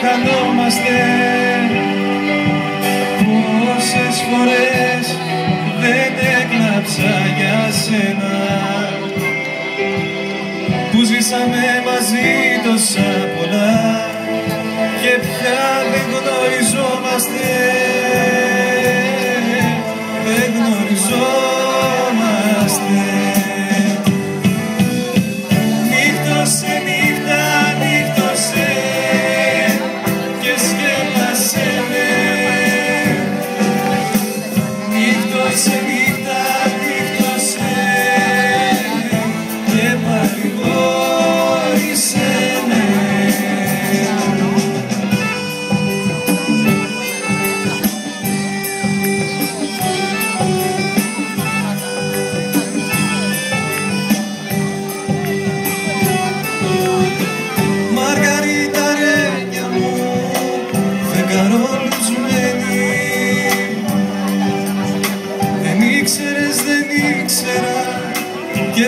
χανόμαστε Πόσες φορές δεν έκλαψα για σένα. Που ζήσαμε μαζί τόσα πολλά και πια δεν γνωριζόμαστε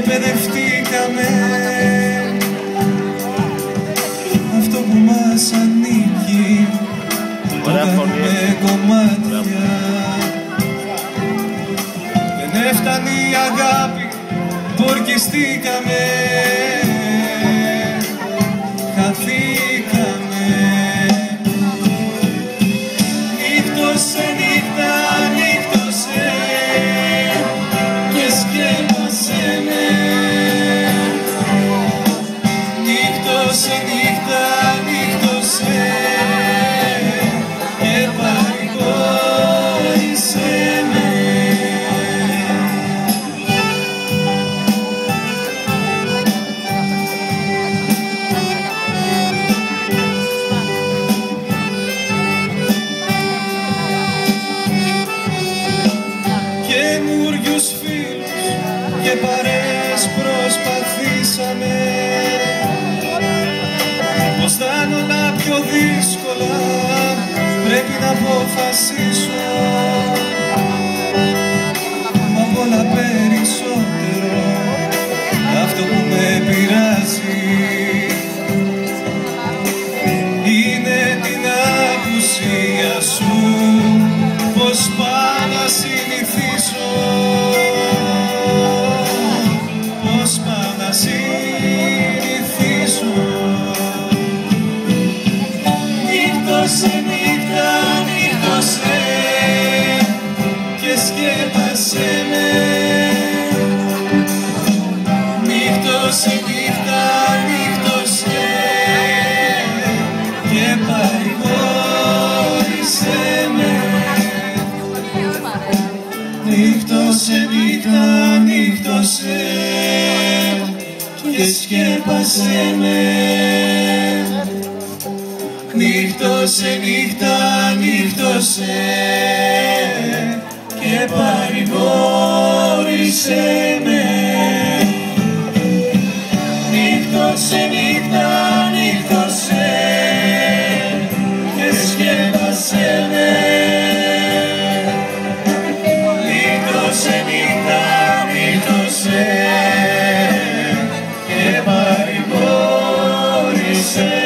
και παιδευτήκαμε Αυτό που μας ανήκει το κάνουμε κομμάτια. Δεν έφτανε η αγάπη που ορκιστήκαμε και παρέες προσπαθήσαμε. Πως θα είναι όλα πιο δύσκολα πρέπει να αποφασίσω. Μα απ' όλα περισσότερο αυτό που με πειράζει. Είναι την απουσία σου να συνηθίσω Νύχτωσε νύχτα, νύχτωσε και σκέπασε με. Νύχτωσε νύχτα, νύχτωσε και παρηγόρησε με. Νύχτωσε νύχτα, νύχτωσε και σκέπασε με. Νύχτωσε νύχτα, νύχτωσε. Και παρηγόρησε με. Νύχτωσε νύχτα, say